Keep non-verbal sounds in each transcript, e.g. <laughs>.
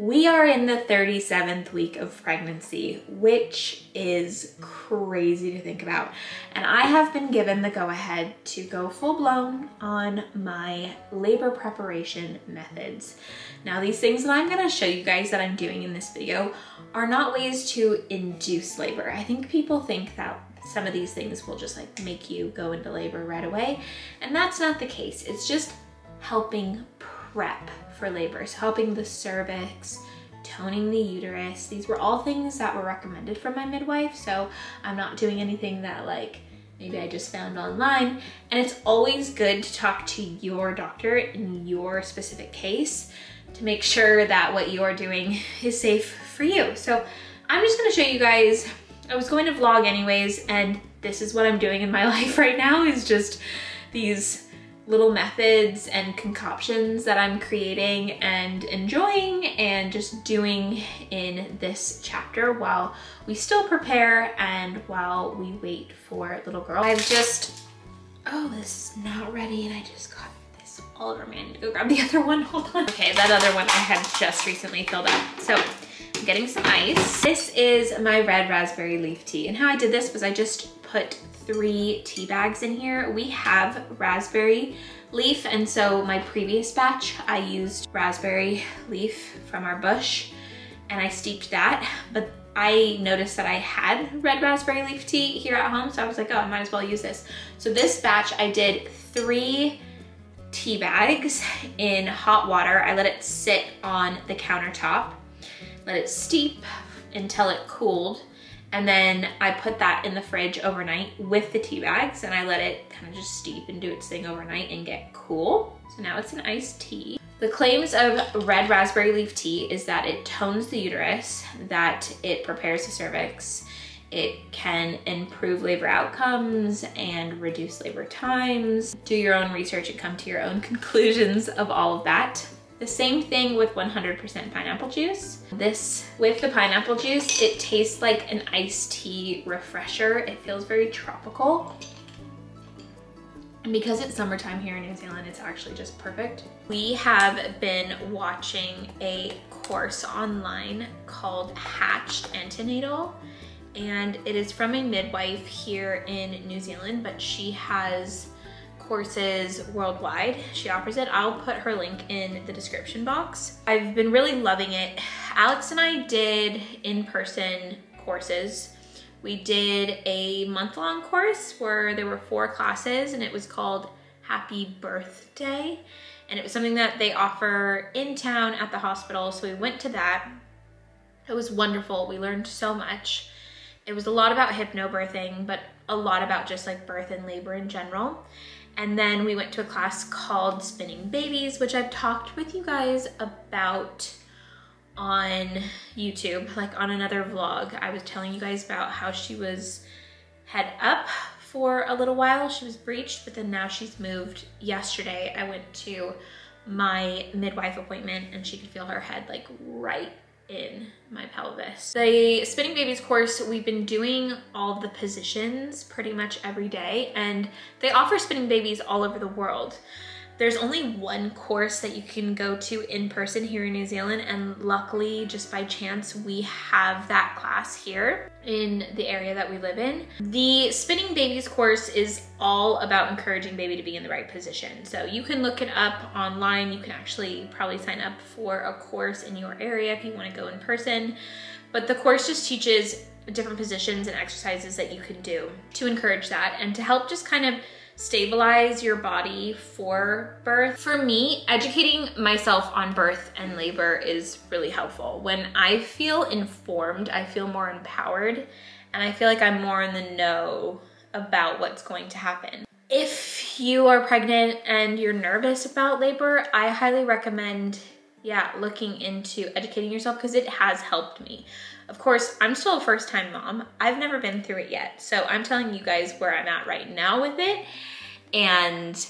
We are in the 37th week of pregnancy, which is crazy to think about. And I have been given the go ahead to go full blown on my labor preparation methods. Now, these things that I'm gonna show you guys that I'm doing in this video are not ways to induce labor. I think people think that some of these things will just like make you go into labor right away. And that's not the case. It's just helping prep for labor. So helping the cervix, toning the uterus. These were all things that were recommended from my midwife. So I'm not doing anything that like maybe I just found online. And it's always good to talk to your doctor in your specific case to make sure that what you're doing <laughs> is safe for you. So I'm just gonna show you guys, I was going to vlog anyways, and this is what I'm doing in my <laughs> life right now is just these little methods and concoctions that I'm creating and enjoying and just doing in this chapter while we still prepare and while we wait for little girl. I've just, oh, this is not ready and I just got this need to go grab the <laughs> other one, hold on. Okay, that other one I had just recently filled up. So I'm getting some ice. This is my red raspberry leaf tea and how I did this was I just put three tea bags in here. We have raspberry leaf and so my previous batch I used raspberry leaf from our bush and I steeped that but I noticed that I had red raspberry leaf tea here at home so I was like oh I might as well use this. So this batch I did three tea bags in hot water. I let it sit on the countertop, let it steep until it cooled and then I put that in the fridge overnight with the tea bags and I let it kind of just steep and do its thing overnight and get cool. So now it's an iced tea. The claims of red raspberry leaf tea is that it tones the uterus, that it prepares the cervix, it can improve labor outcomes and reduce labor times. Do your own research and come to your own <laughs> conclusions of all of that. The same thing with 100% pineapple juice. This, with the pineapple juice, it tastes like an iced tea refresher. It feels very tropical. And because it's summertime here in New Zealand, it's actually just perfect. We have been watching a course online called Hatched Antenatal and it is from a midwife here in New Zealand, but she has courses worldwide. She offers it. I'll put her link in the description box. I've been really loving it. Alex and I did in-person courses. We did a month-long course where there were four classes and it was called Happy Birthday. And it was something that they offer in town at the hospital. So we went to that. It was wonderful. We learned so much. It was a lot about hypnobirthing, but a lot about just like birth and labor in general. And then we went to a class called Spinning Babies, which I've talked with you guys about on YouTube, like on another vlog. I was telling you guys about how she was head up for a little while. She was breached, but then now she's moved. Yesterday, I went to my midwife appointment and she could feel her head like right in my pelvis. The Spinning Babies course, we've been doing all the positions pretty much every day and they offer Spinning Babies all over the world. There's only one course that you can go to in person here in New Zealand and luckily just by chance we have that class here in the area that we live in. The Spinning Babies course is all about encouraging baby to be in the right position. So you can look it up online. You can actually probably sign up for a course in your area if you wanna go in person. But the course just teaches different positions and exercises that you can do to encourage that and to help just kind of stabilize your body for birth. For me, educating myself on birth and labor is really helpful. When I feel informed, I feel more empowered and I feel like I'm more in the know about what's going to happen. If you are pregnant and you're nervous about labor, I highly recommend yeah, looking into educating yourself because it has helped me. Of course, I'm still a first time mom. I've never been through it yet. So I'm telling you guys where I'm at right now with it. And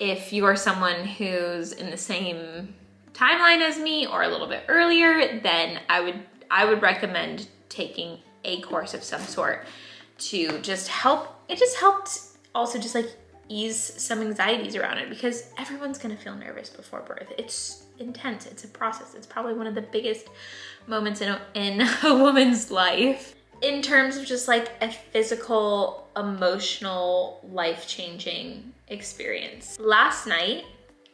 if you are someone who's in the same timeline as me or a little bit earlier, then I would I would recommend taking a course of some sort to just help. It just helped also just like ease some anxieties around it because everyone's gonna feel nervous before birth. It's intense. It's a process. It's probably one of the biggest moments in a, in <laughs> a woman's life in terms of just like a physical, emotional, life-changing experience. Last night,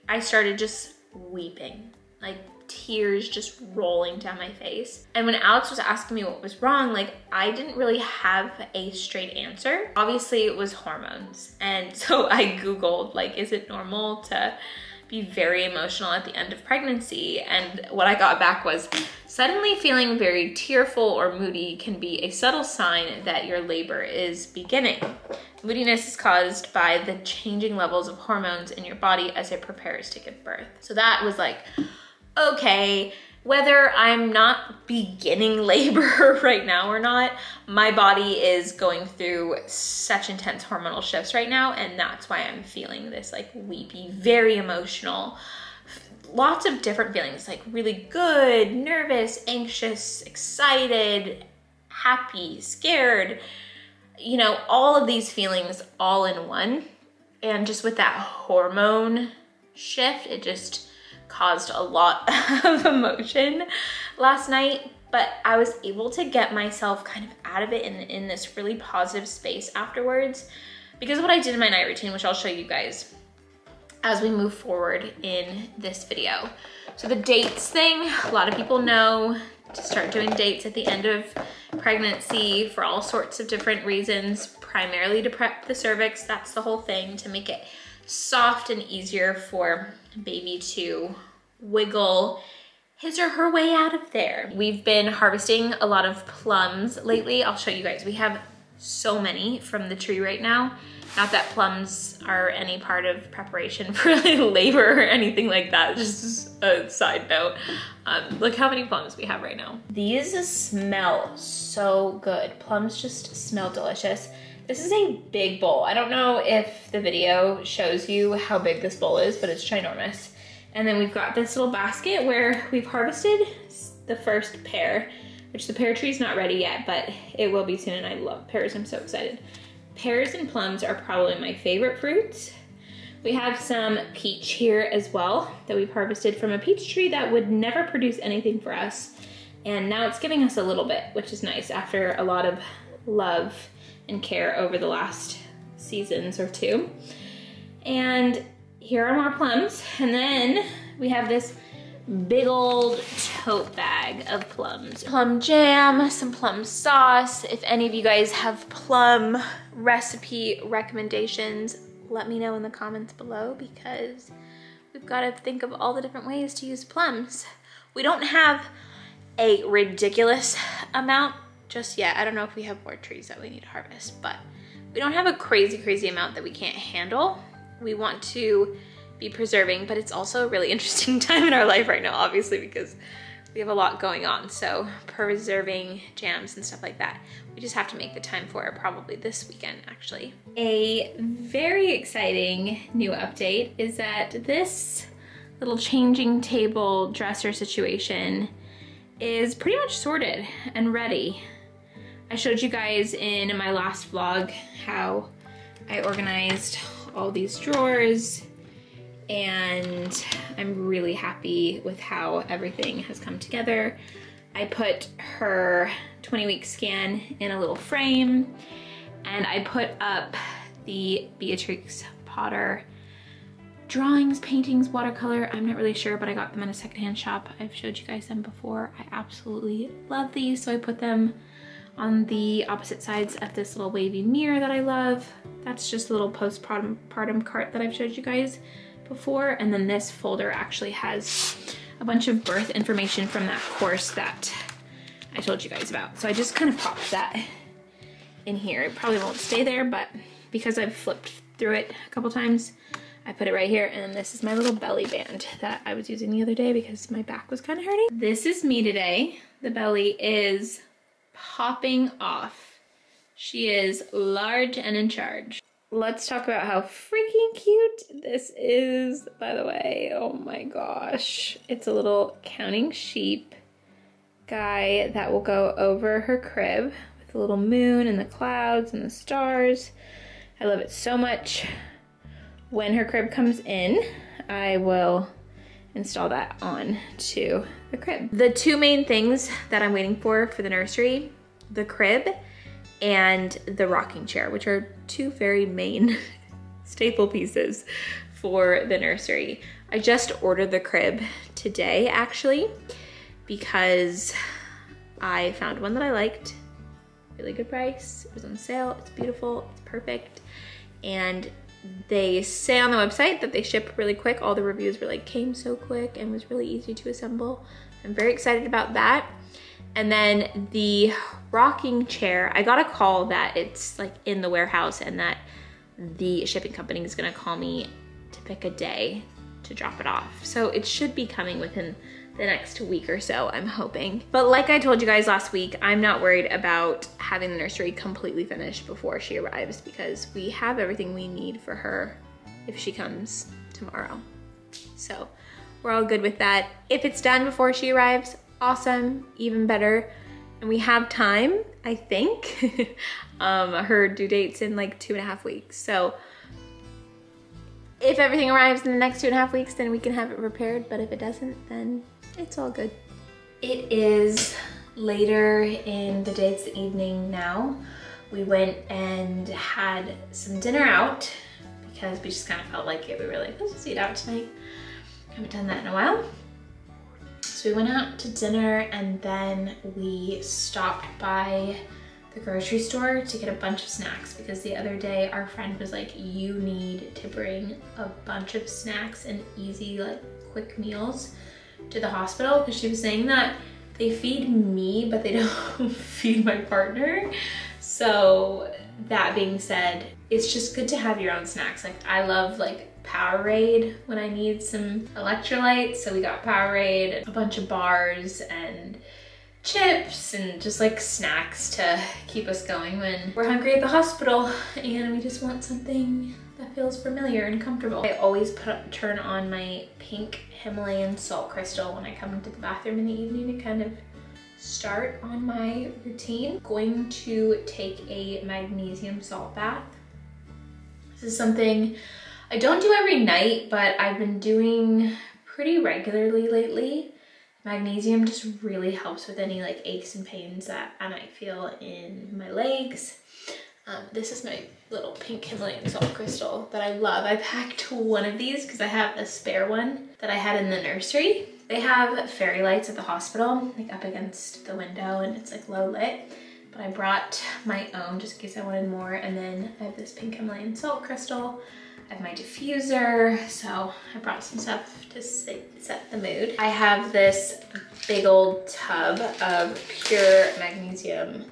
I started just weeping, like tears just rolling down my face. And when Alex was asking me what was wrong, like I didn't really have a straight answer. Obviously it was hormones. And <laughs> so I Googled like, is it normal to be very emotional at the end of pregnancy. And what I got back was suddenly feeling very tearful or moody can be a subtle sign that your labor is beginning. Moodiness is caused by the changing levels of hormones in your body as it prepares to give birth. So that was like, okay, whether I'm not beginning <laughs> labor right now or not, my body is going through such intense hormonal shifts right now. And that's why I'm feeling this like weepy, very emotional, lots of different feelings like really good, nervous, anxious, excited, happy, scared, you know, all of these feelings all in one. And just with that hormone shift, it just caused a lot <laughs> of emotion last night, but I was able to get myself kind of out of it in, in this really positive space afterwards because of what I did in my night routine, which I'll show you guys as we move forward in this video. So the dates thing, a lot of people know to start doing dates at the end of pregnancy for all sorts of different reasons, primarily to prep the cervix. That's the whole thing, to make it soft and easier for baby to wiggle his or her way out of there. We've been harvesting a lot of plums lately. I'll show you guys. We have so many from the tree right now. Not that plums are any part of preparation <laughs> for labor or anything like that, just a side note. Um, look how many plums we have right now. These smell so good. Plums just smell delicious. This is a big bowl. I don't know if the video shows you how big this bowl is, but it's ginormous. And then we've got this little basket where we've harvested the first pear, which the pear tree is not ready yet, but it will be soon and I love pears, I'm so excited. Pears and plums are probably my favorite fruits. We have some peach here as well that we've harvested from a peach tree that would never produce anything for us. And now it's giving us a little bit, which is nice after a lot of love and care over the last seasons or two. And here are more plums. And then we have this big old tote bag of plums. Plum jam, some plum sauce. If any of you guys have plum recipe recommendations, let me know in the comments below because we've got to think of all the different ways to use plums. We don't have a ridiculous amount just yet. I don't know if we have more trees that we need to harvest, but we don't have a crazy, crazy amount that we can't handle we want to be preserving, but it's also a really <laughs> interesting time in our life right now, obviously, because we have a lot going on. So preserving jams and stuff like that. We just have to make the time for it probably this weekend, actually. A very exciting new update is that this little changing table dresser situation is pretty much sorted and ready. I showed you guys in my last vlog how I organized all these drawers and I'm really happy with how everything has come together. I put her 20 week scan in a little frame and I put up the Beatrix Potter drawings, paintings, watercolor. I'm not really sure, but I got them at a secondhand shop. I've showed you guys them before. I absolutely love these, so I put them on the opposite sides of this little wavy mirror that I love. That's just a little postpartum cart that I've showed you guys before. And then this folder actually has a bunch of birth information from that course that I told you guys about. So I just kind of popped that in here. It probably won't stay there, but because I've flipped through it a couple times, I put it right here. And this is my little belly band that I was using the other day because my back was kind of hurting. This is me today. The belly is popping off. She is large and in charge. Let's talk about how freaking cute this is, by the way. Oh my gosh. It's a little counting sheep guy that will go over her crib with the little moon and the clouds and the stars. I love it so much. When her crib comes in, I will install that on to the crib. The two main things that I'm waiting for for the nursery, the crib and the rocking chair, which are two very main <laughs> staple pieces for the nursery. I just ordered the crib today actually because I found one that I liked, really good price. It was on sale, it's beautiful, it's perfect. And they say on the website that they ship really quick. All the reviews were like, came so quick and was really easy to assemble. I'm very excited about that. And then the rocking chair, I got a call that it's like in the warehouse and that the shipping company is gonna call me to pick a day to drop it off. So it should be coming within the next week or so, I'm hoping. But like I told you guys last week, I'm not worried about having the nursery completely finished before she arrives because we have everything we need for her if she comes tomorrow. So we're all good with that. If it's done before she arrives, awesome, even better. And we have time, I think. <laughs> um, her due date's in like two and a half weeks. So if everything arrives in the next two and a half weeks, then we can have it repaired. But if it doesn't, then it's all good. It is later in the day, it's the evening now. We went and had some dinner out because we just kind of felt like it. We were like, let's just eat out tonight. Haven't done that in a while. So we went out to dinner and then we stopped by the grocery store to get a bunch of snacks because the other day our friend was like, you need to bring a bunch of snacks and easy like quick meals to the hospital because she was saying that they feed me, but they <laughs> don't feed my partner. So that being said, it's just good to have your own snacks. Like I love like Powerade when I need some electrolytes. So we got Powerade, a bunch of bars and chips and just like snacks to keep us going when we're hungry at the hospital and we just want something feels familiar and comfortable. I always put turn on my pink Himalayan salt crystal when I come into the bathroom in the evening to kind of start on my routine. Going to take a magnesium salt bath. This is something I don't do every night, but I've been doing pretty regularly lately. Magnesium just really helps with any like aches and pains that I might feel in my legs. Um, this is my little pink Himalayan salt crystal that I love. I packed one of these because I have a spare one that I had in the nursery. They have fairy lights at the hospital, like up against the window and it's like low lit. But I brought my own just in case I wanted more. And then I have this pink Himalayan salt crystal. I have my diffuser. So I brought some stuff to set the mood. I have this big old tub of pure magnesium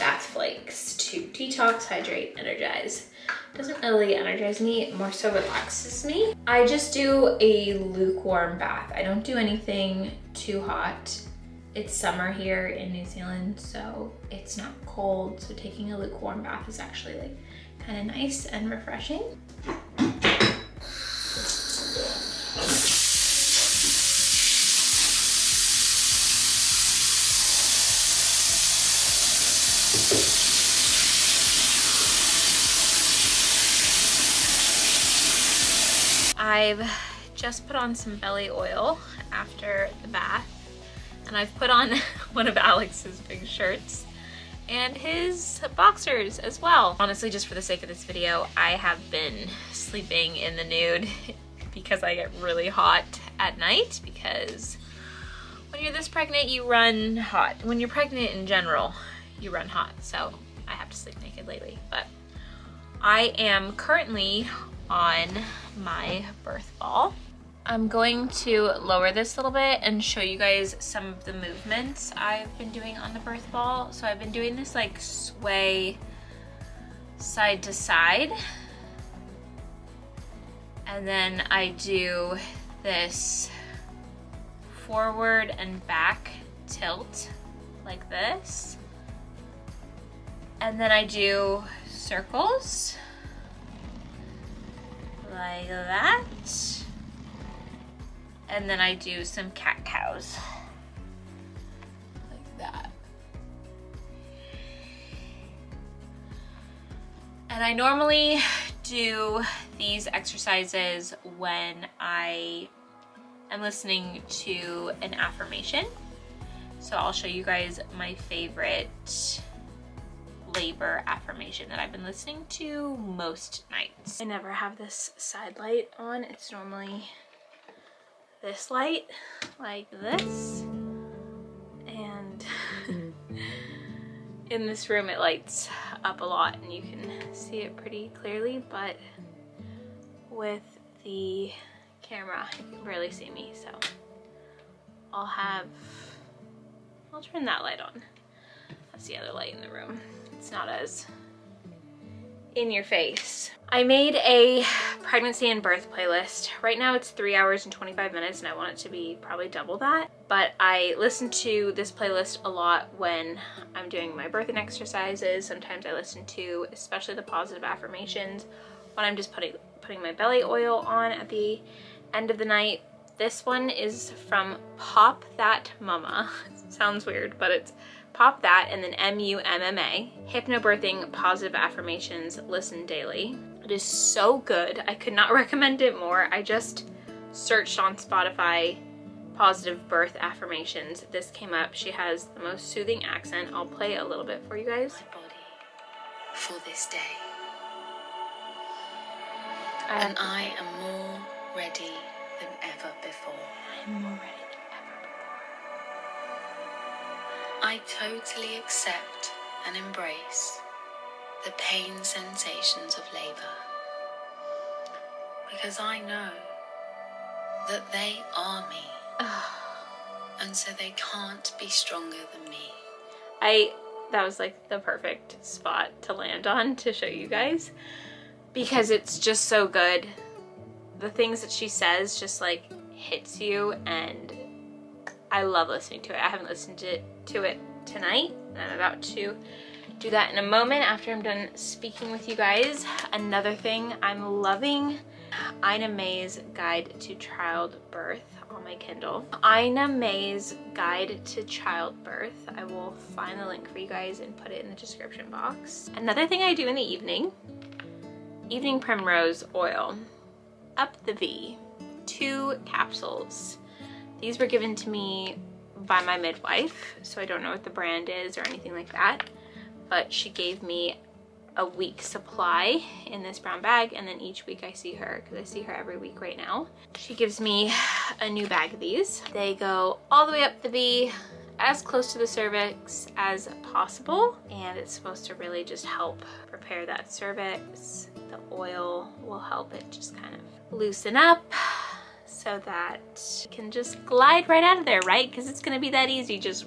bath flakes to detox, hydrate, energize. Doesn't really energize me, more so relaxes me. I just do a lukewarm bath. I don't do anything too hot. It's summer here in New Zealand, so it's not cold. So taking a lukewarm bath is actually like kind of nice and refreshing. I've just put on some belly oil after the bath and I've put on <laughs> one of Alex's big shirts and his boxers as well. Honestly, just for the sake of this video, I have been sleeping in the nude <laughs> because I get really hot at night because when you're this pregnant, you run hot. When you're pregnant in general, you run hot. So I have to sleep naked lately, but I am currently on my birth ball. I'm going to lower this a little bit and show you guys some of the movements I've been doing on the birth ball. So I've been doing this like sway side to side. And then I do this forward and back tilt like this. And then I do circles like that. And then I do some cat cows. Like that. And I normally do these exercises when I I'm listening to an affirmation. So I'll show you guys my favorite labor affirmation that I've been listening to most nights. I never have this side light on. It's normally this light like this. And <laughs> in this room it lights up a lot and you can see it pretty clearly, but with the camera, you can barely see me, so I'll have, I'll turn that light on. That's the other light in the room. It's not as in your face. I made a pregnancy and birth playlist. Right now it's three hours and 25 minutes and I want it to be probably double that. But I listen to this playlist a lot when I'm doing my birthing exercises. Sometimes I listen to, especially the positive affirmations, when I'm just putting, putting my belly oil on at the end of the night. This one is from Pop That Mumma. <laughs> sounds weird, but it's Pop That and then M-U-M-M-A. Hypnobirthing Positive Affirmations Listen Daily. It is so good. I could not <laughs> recommend it more. I just searched on Spotify positive birth affirmations. This came up. She has the most soothing accent. I'll play a little bit for you guys. My body for this day. and I am more ready than ever before. I'm more ready I totally accept and embrace the pain sensations of labor because I know that they are me <sighs> and so they can't be stronger than me. I that was like the perfect spot to land on to show you guys because it's just so good. The things that she says just like hits you and I love listening to it. I haven't listened to it, to it tonight. I'm about to do that in a moment after I'm done speaking with you guys. Another thing I'm loving Ina May's Guide to Childbirth on my Kindle. Ina May's Guide to Childbirth. I will find the link for you guys and put it in the description box. Another thing I do in the evening, evening primrose oil. Up the V, two capsules. These were given to me by my midwife, so I don't know what the brand is or anything like that, but she gave me a week supply in this brown bag and then each week I see her because I see her every week right now. She gives me a new bag of these. They go all the way up the V as close to the cervix as possible and it's supposed to really just help prepare that cervix. The oil will help it just kind of loosen up so that it can just glide right out of there, right? Because it's gonna be that easy, just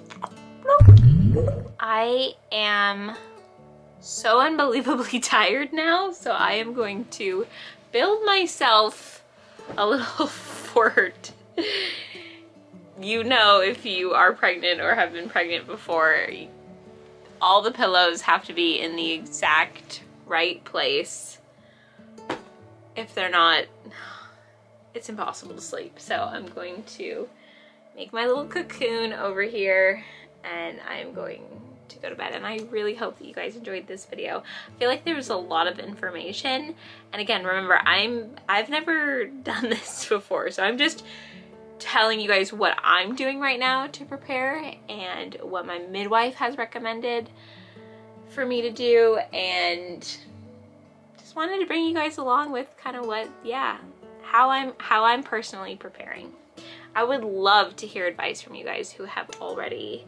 I am so unbelievably <laughs> tired now, so I am going to build myself a little <laughs> fort. you know if you are pregnant or have been pregnant before, all the pillows have to be in the exact right place. If they're not, it's impossible to sleep. So I'm going to make my little cocoon over here and I'm going to go to bed and I really hope that you guys enjoyed this video. I feel like there was a lot of information and again remember I'm I've never <laughs> done this before so I'm just telling you guys what I'm doing right now to prepare and what my midwife has recommended for me to do and just wanted to bring you guys along with kind of what yeah how I'm how I'm personally preparing. I would love to hear advice from you guys who have already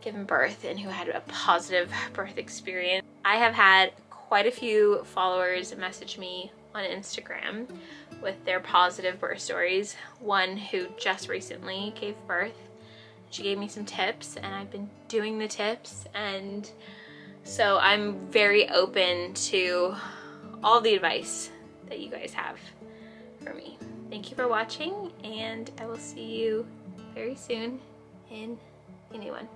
given birth and who had a positive birth experience. I have had quite a few followers message me on Instagram with their positive birth stories. One who just recently gave birth. She gave me some tips and I've been doing the tips and so I'm very open to all the advice that you guys have for me. Thank you for watching and I will see you very soon in a new one.